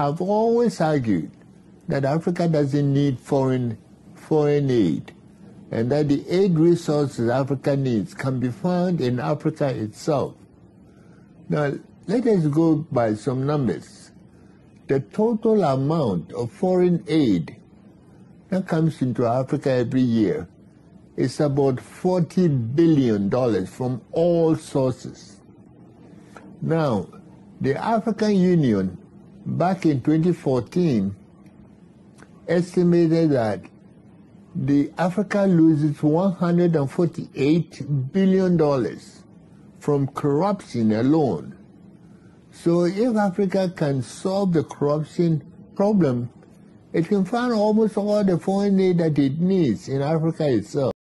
have always argued that Africa doesn't need foreign, foreign aid and that the aid resources Africa needs can be found in Africa itself. Now, let us go by some numbers. The total amount of foreign aid that comes into Africa every year is about $40 billion from all sources. Now, the African Union back in 2014 estimated that the Africa loses $148 billion from corruption alone. So if Africa can solve the corruption problem, it can find almost all the foreign aid that it needs in Africa itself.